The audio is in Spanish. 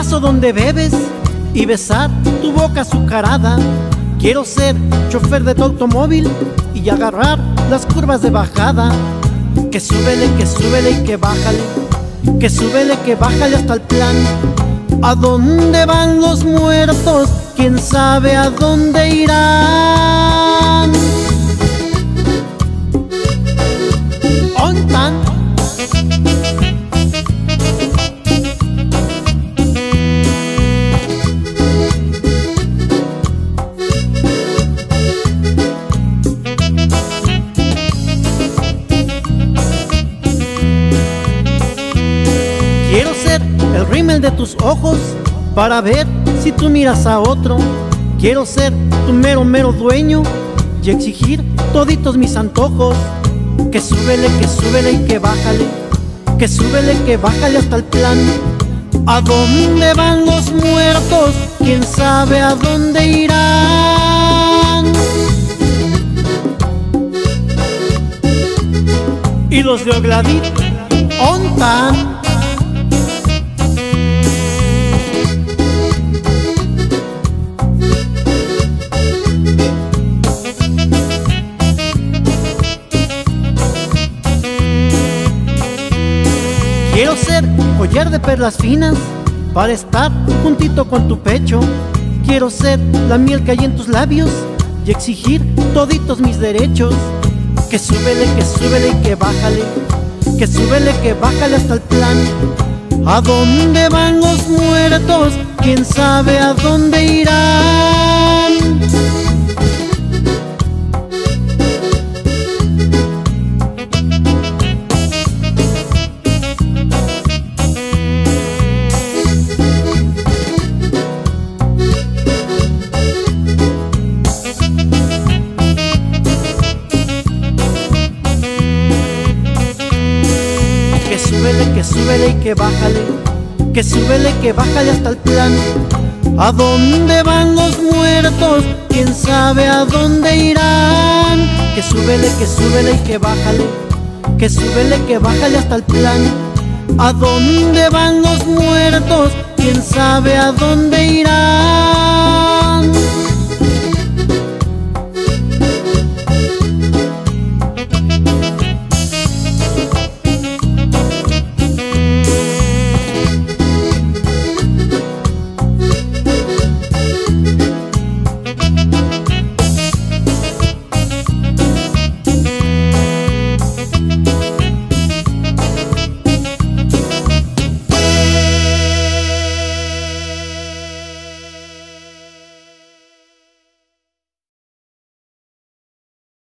barrio donde bebes y besar tu boca azucarada. Quiero ser chofer de tu automóvil y agarrar las curvas de bajada. Que súbele, que súbele y que bájale. Que súbele, que bájale hasta el plan. ¿A dónde van los muertos? ¿Quién sabe a dónde irán? El rímel de tus ojos para ver si tú miras a otro. Quiero ser tu mero, mero dueño y exigir toditos mis antojos. Que súbele, que súbele y que bájale. Que súbele, que bájale hasta el plan. ¿A dónde van los muertos? ¿Quién sabe a dónde irán? Y los de Ogladit, ontan. Collar de perlas finas para estar juntito con tu pecho. Quiero ser la miel que hay en tus labios y exigir toditos mis derechos. Que súbele, que súbele y que bájale. Que súbele, que bájale hasta el plan. ¿A dónde van los muertos? ¿Quién sabe a dónde irán? Que súbele y que bájale. Que súbele, que bájale hasta el plan. ¿A dónde van los muertos? ¿Quién sabe a dónde irán? Que súbele, que súbele y que bájale. Que súbele, que bájale hasta el plan. ¿A dónde van los muertos? ¿Quién sabe a dónde irán?